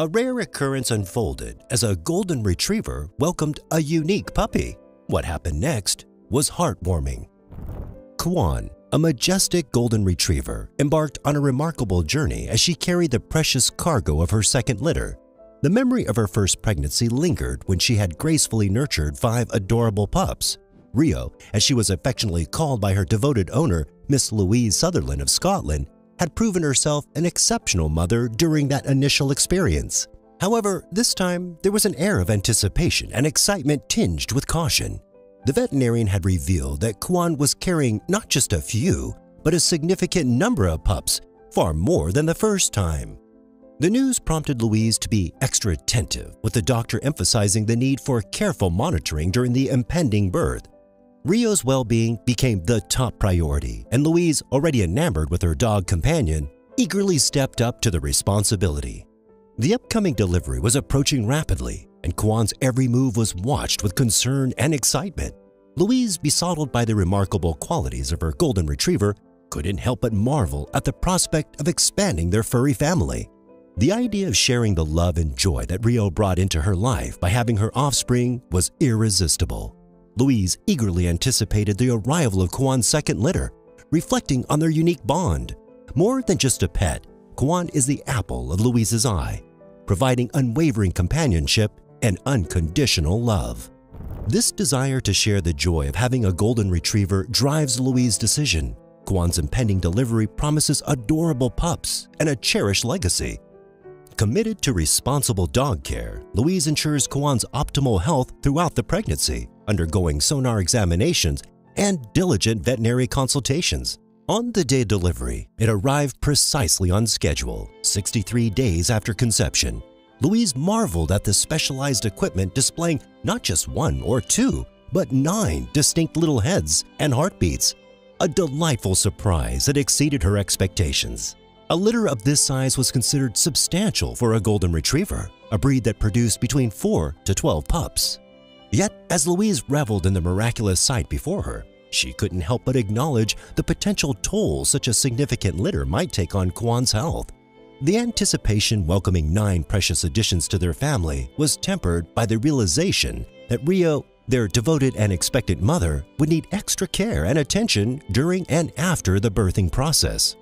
A rare occurrence unfolded as a golden retriever welcomed a unique puppy. What happened next was heartwarming. Kwan, a majestic golden retriever, embarked on a remarkable journey as she carried the precious cargo of her second litter. The memory of her first pregnancy lingered when she had gracefully nurtured five adorable pups. Rio, as she was affectionately called by her devoted owner, Miss Louise Sutherland of Scotland, had proven herself an exceptional mother during that initial experience. However, this time there was an air of anticipation and excitement tinged with caution. The veterinarian had revealed that Kwan was carrying not just a few, but a significant number of pups, far more than the first time. The news prompted Louise to be extra attentive, with the doctor emphasizing the need for careful monitoring during the impending birth. Rio's well being became the top priority, and Louise, already enamored with her dog companion, eagerly stepped up to the responsibility. The upcoming delivery was approaching rapidly, and Kwan's every move was watched with concern and excitement. Louise, besottled by the remarkable qualities of her golden retriever, couldn't help but marvel at the prospect of expanding their furry family. The idea of sharing the love and joy that Rio brought into her life by having her offspring was irresistible. Louise eagerly anticipated the arrival of Kwan's second litter, reflecting on their unique bond. More than just a pet, Kwan is the apple of Louise's eye, providing unwavering companionship and unconditional love. This desire to share the joy of having a golden retriever drives Louise's decision. Kwan's impending delivery promises adorable pups and a cherished legacy. Committed to responsible dog care, Louise ensures Kwan's optimal health throughout the pregnancy, undergoing sonar examinations and diligent veterinary consultations. On the day delivery, it arrived precisely on schedule, 63 days after conception. Louise marveled at the specialized equipment displaying not just one or two, but nine distinct little heads and heartbeats. A delightful surprise that exceeded her expectations. A litter of this size was considered substantial for a golden retriever, a breed that produced between 4 to 12 pups. Yet, as Louise reveled in the miraculous sight before her, she couldn't help but acknowledge the potential toll such a significant litter might take on Kwan's health. The anticipation welcoming nine precious additions to their family was tempered by the realization that Rio, their devoted and expectant mother, would need extra care and attention during and after the birthing process.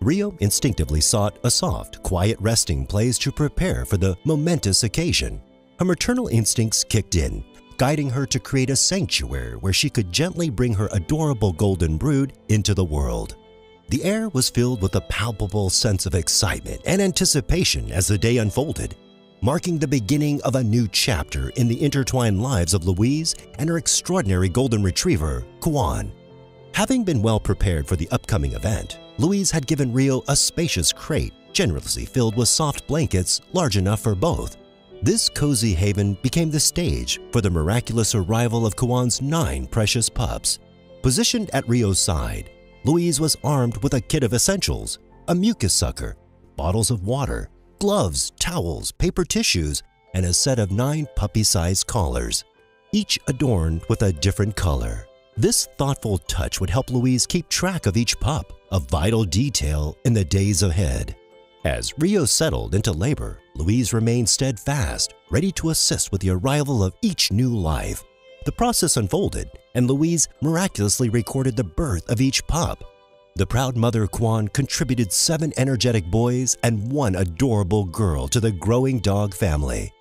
Rio instinctively sought a soft, quiet resting place to prepare for the momentous occasion. Her maternal instincts kicked in, guiding her to create a sanctuary where she could gently bring her adorable golden brood into the world. The air was filled with a palpable sense of excitement and anticipation as the day unfolded, marking the beginning of a new chapter in the intertwined lives of Louise and her extraordinary golden retriever, Kwan. Having been well prepared for the upcoming event, Louise had given Rio a spacious crate generously filled with soft blankets large enough for both. This cozy haven became the stage for the miraculous arrival of Kwan's nine precious pups. Positioned at Rio's side, Louise was armed with a kit of essentials, a mucus sucker, bottles of water, gloves, towels, paper tissues, and a set of nine puppy-sized collars, each adorned with a different color. This thoughtful touch would help Louise keep track of each pup, a vital detail in the days ahead. As Rio settled into labor, Louise remained steadfast, ready to assist with the arrival of each new life. The process unfolded, and Louise miraculously recorded the birth of each pup. The proud mother Kwan contributed seven energetic boys and one adorable girl to the growing dog family.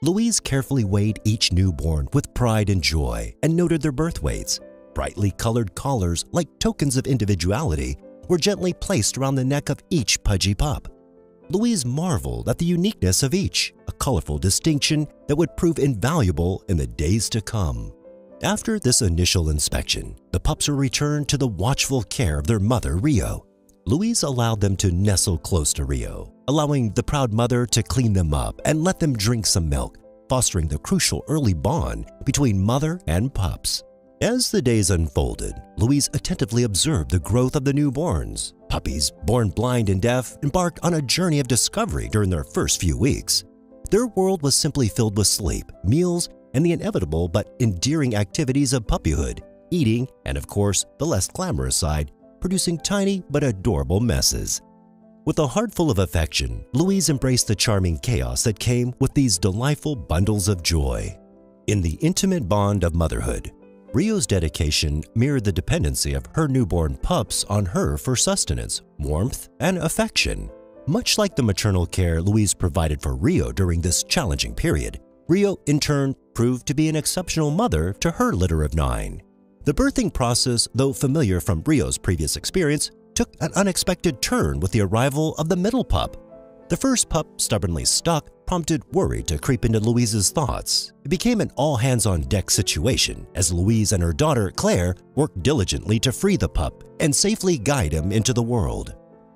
Louise carefully weighed each newborn with pride and joy and noted their birth weights. Brightly colored collars, like tokens of individuality, were gently placed around the neck of each pudgy pup. Louise marveled at the uniqueness of each, a colorful distinction that would prove invaluable in the days to come. After this initial inspection, the pups were returned to the watchful care of their mother, Rio. Louise allowed them to nestle close to Rio, allowing the proud mother to clean them up and let them drink some milk, fostering the crucial early bond between mother and pups. As the days unfolded, Louise attentively observed the growth of the newborns. Puppies, born blind and deaf, embarked on a journey of discovery during their first few weeks. Their world was simply filled with sleep, meals, and the inevitable but endearing activities of puppyhood, eating, and of course, the less glamorous side, producing tiny but adorable messes. With a heart full of affection, Louise embraced the charming chaos that came with these delightful bundles of joy. In the intimate bond of motherhood, Rio's dedication mirrored the dependency of her newborn pups on her for sustenance, warmth, and affection. Much like the maternal care Louise provided for Rio during this challenging period, Rio in turn proved to be an exceptional mother to her litter of nine. The birthing process, though familiar from Rio's previous experience, took an unexpected turn with the arrival of the middle pup. The first pup, stubbornly stuck, prompted worry to creep into Louise's thoughts. It became an all-hands-on-deck situation as Louise and her daughter, Claire, worked diligently to free the pup and safely guide him into the world.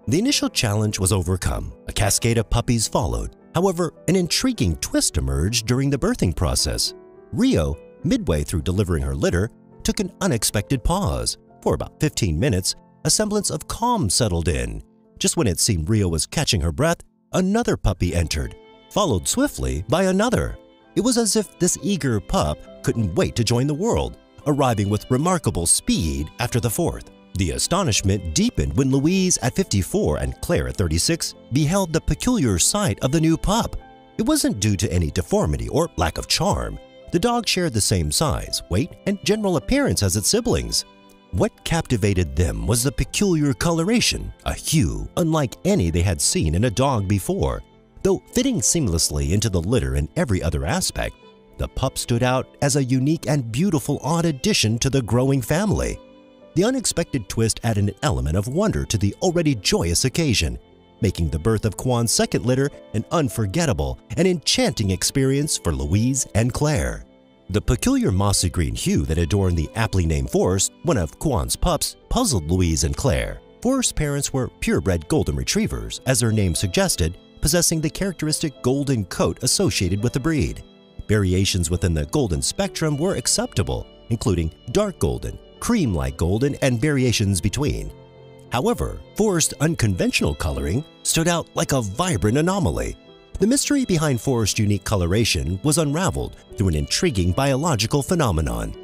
The initial challenge was overcome. A cascade of puppies followed. However, an intriguing twist emerged during the birthing process. Rio, midway through delivering her litter, took an unexpected pause. For about 15 minutes, a semblance of calm settled in. Just when it seemed Rio was catching her breath, another puppy entered, followed swiftly by another. It was as if this eager pup couldn't wait to join the world, arriving with remarkable speed after the fourth. The astonishment deepened when Louise at 54 and Claire at 36 beheld the peculiar sight of the new pup. It wasn't due to any deformity or lack of charm. The dog shared the same size, weight, and general appearance as its siblings. What captivated them was the peculiar coloration, a hue unlike any they had seen in a dog before. Though fitting seamlessly into the litter in every other aspect, the pup stood out as a unique and beautiful odd addition to the growing family. The unexpected twist added an element of wonder to the already joyous occasion, making the birth of Kwan's second litter an unforgettable and enchanting experience for Louise and Claire. The peculiar mossy green hue that adorned the aptly named Forrest, one of Kwan's pups, puzzled Louise and Claire. Forrest's parents were purebred golden retrievers, as their name suggested, possessing the characteristic golden coat associated with the breed. Variations within the golden spectrum were acceptable, including dark golden, cream-like golden, and variations between. However, Forrest's unconventional coloring stood out like a vibrant anomaly, the mystery behind Forrest's unique coloration was unraveled through an intriguing biological phenomenon.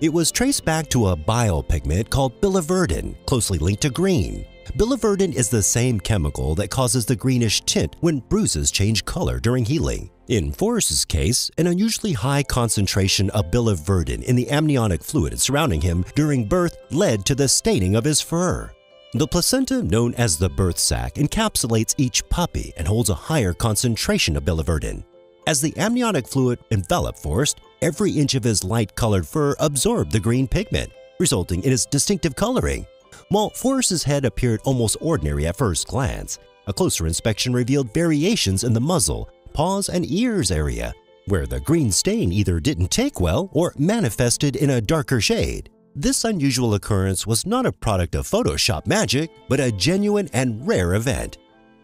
It was traced back to a biopigment called biliverdin, closely linked to green. Biliverdin is the same chemical that causes the greenish tint when bruises change color during healing. In Forrest's case, an unusually high concentration of biliverdin in the amniotic fluid surrounding him during birth led to the staining of his fur. The placenta, known as the birth sac, encapsulates each puppy and holds a higher concentration of biliverdin. As the amniotic fluid enveloped Forrest, every inch of his light-colored fur absorbed the green pigment, resulting in his distinctive coloring. While Forrest's head appeared almost ordinary at first glance, a closer inspection revealed variations in the muzzle, paws, and ears area, where the green stain either didn't take well or manifested in a darker shade. This unusual occurrence was not a product of Photoshop magic, but a genuine and rare event.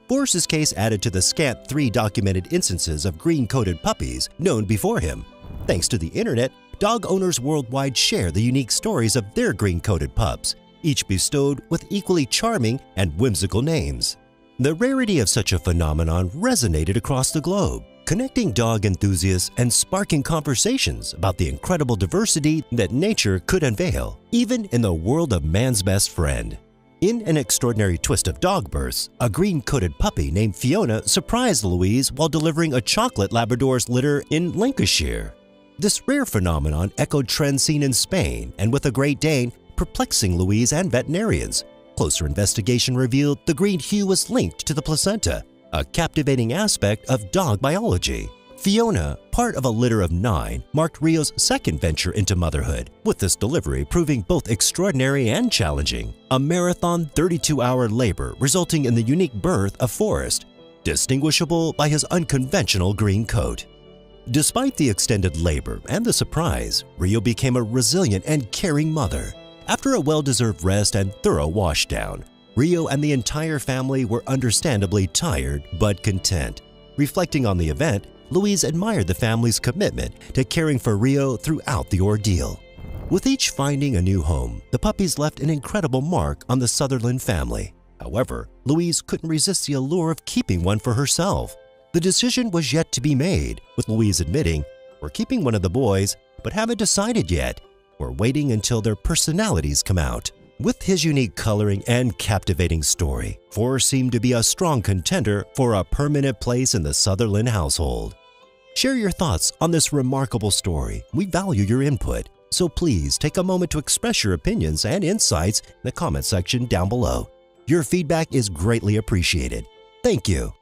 Forrest's case added to the scant three documented instances of green-coated puppies known before him. Thanks to the internet, dog owners worldwide share the unique stories of their green-coated pups, each bestowed with equally charming and whimsical names. The rarity of such a phenomenon resonated across the globe, connecting dog enthusiasts and sparking conversations about the incredible diversity that nature could unveil, even in the world of man's best friend. In an extraordinary twist of dog births, a green-coated puppy named Fiona surprised Louise while delivering a chocolate Labrador's litter in Lancashire. This rare phenomenon echoed trends seen in Spain and with a Great Dane, perplexing Louise and veterinarians. Closer investigation revealed the green hue was linked to the placenta, a captivating aspect of dog biology. Fiona, part of a litter of nine, marked Rio's second venture into motherhood, with this delivery proving both extraordinary and challenging. A marathon 32-hour labor resulting in the unique birth of Forrest, distinguishable by his unconventional green coat. Despite the extended labor and the surprise, Rio became a resilient and caring mother. After a well-deserved rest and thorough washdown, Rio and the entire family were understandably tired but content. Reflecting on the event, Louise admired the family's commitment to caring for Rio throughout the ordeal. With each finding a new home, the puppies left an incredible mark on the Sutherland family. However, Louise couldn't resist the allure of keeping one for herself. The decision was yet to be made, with Louise admitting, We're keeping one of the boys, but haven't decided yet. We're waiting until their personalities come out. With his unique coloring and captivating story, Forrest seemed to be a strong contender for a permanent place in the Sutherland household. Share your thoughts on this remarkable story. We value your input, so please take a moment to express your opinions and insights in the comment section down below. Your feedback is greatly appreciated. Thank you.